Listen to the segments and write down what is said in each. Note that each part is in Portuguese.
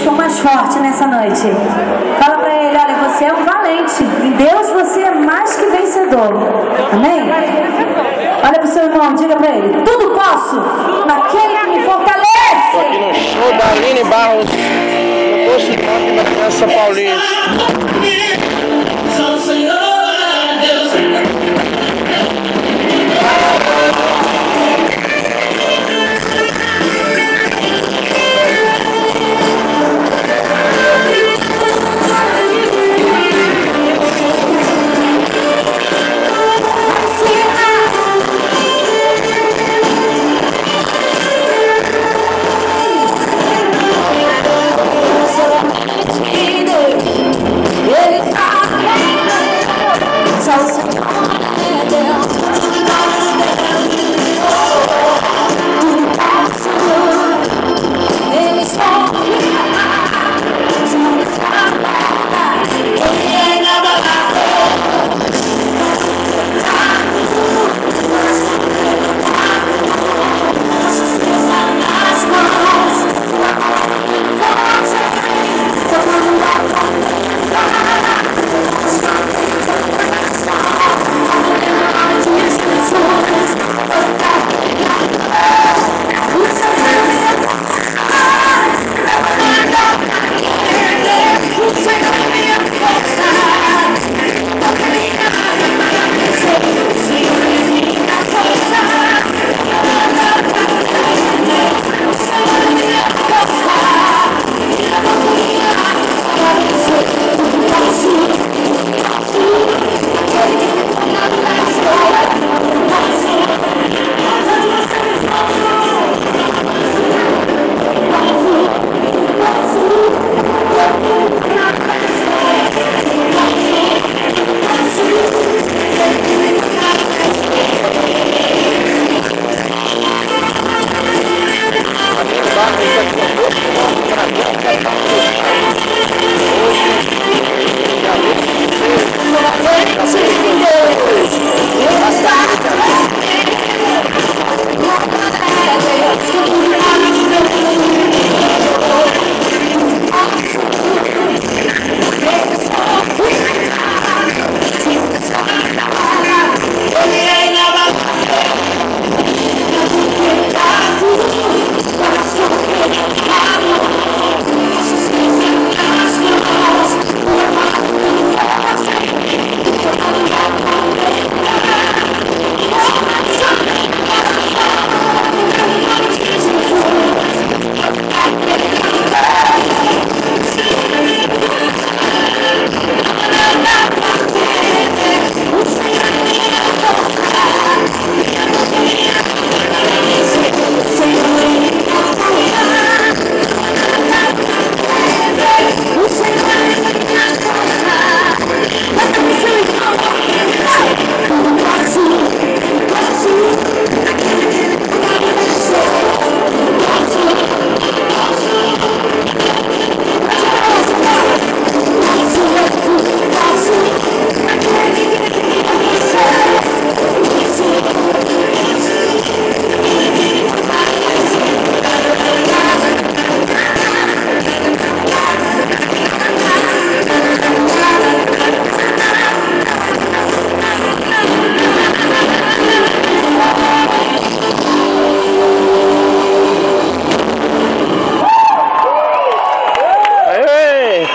ficou mais forte nessa noite. Fala pra ele, olha, você é um valente. Em Deus você é mais que vencedor. Amém? Olha pro seu irmão, diga pra ele, tudo posso naquele que me fortalece. Estou aqui no show da Aline Barros, no posto da Criança Paulista. da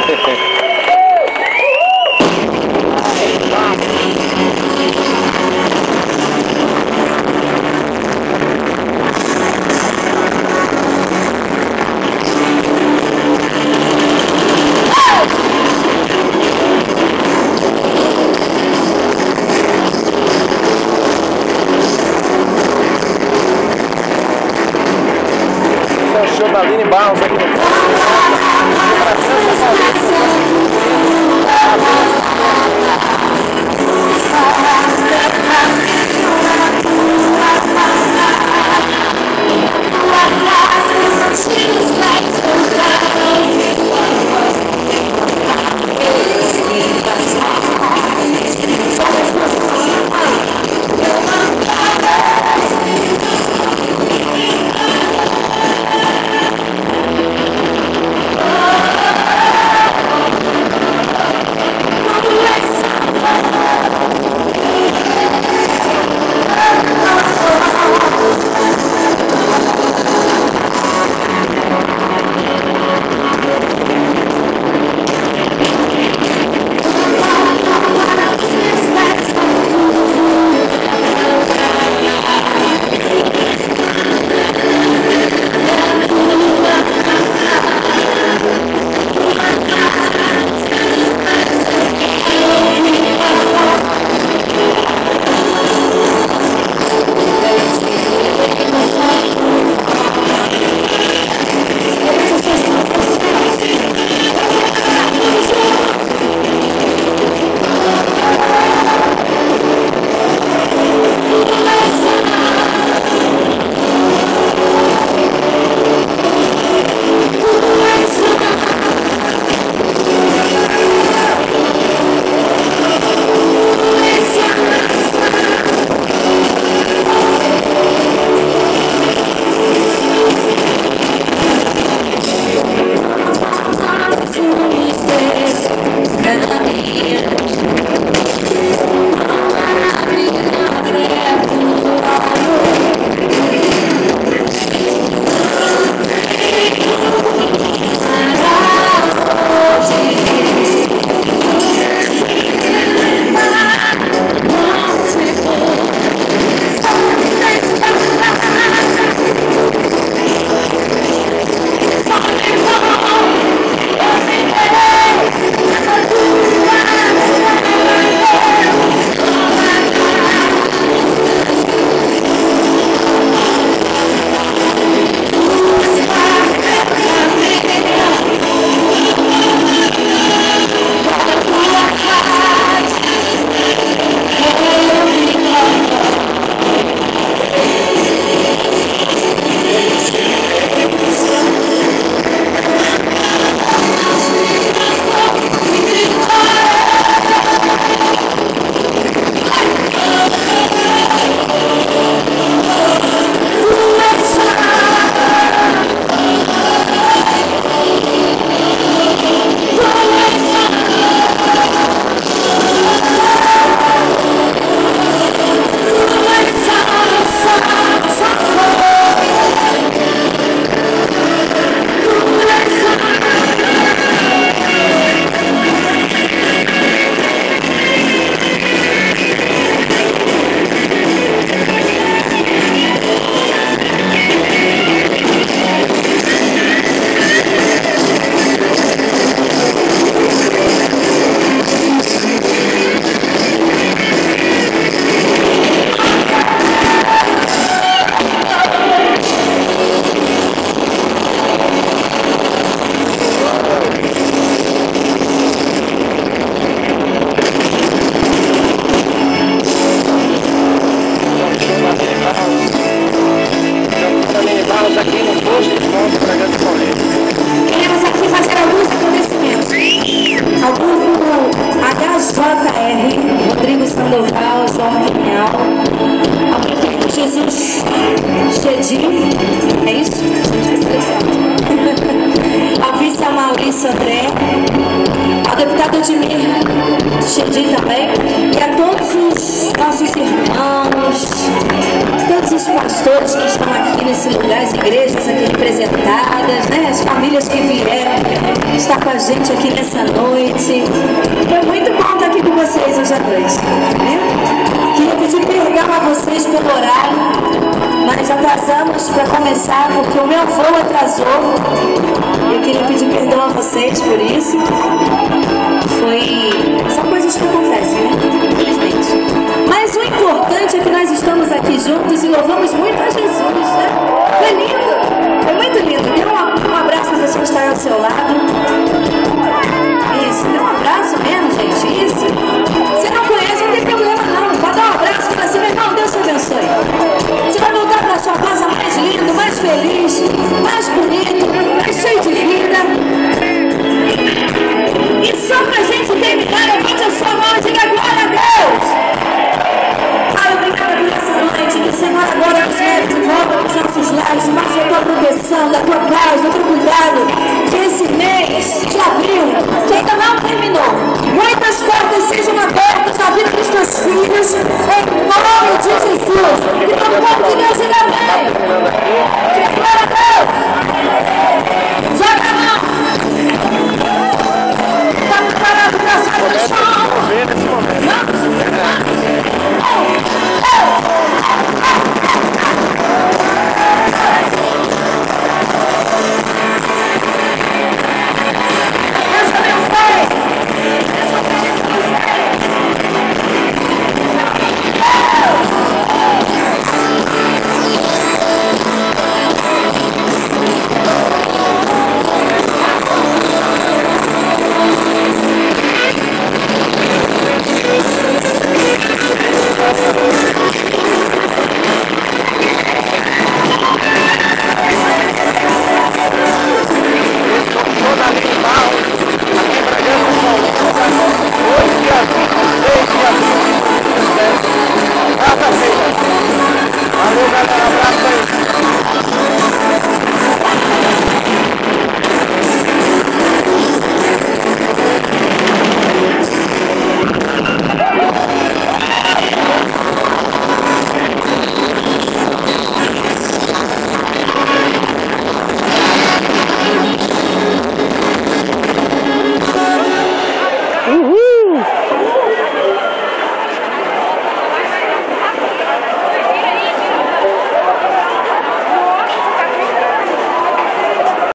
Gracias. Aline Barros aqui. No Xedi também, e a todos os nossos irmãos, todos os pastores que estão aqui nesse lugar, as igrejas aqui representadas, né? as famílias que vieram estar com a gente aqui nessa noite. Foi muito bom estar aqui com vocês hoje à noite. Né? Queria pedir perdão a vocês pelo horário. Nós atrasamos para começar porque o meu voo atrasou. Eu queria pedir perdão a vocês por isso. Foi. São coisas que acontecem, né? Infelizmente. Mas o importante é que nós estamos aqui juntos e louvamos muito a Jesus, né? Foi lindo! Foi muito lindo. Dê um, abraço à pessoa que está ao seu lado.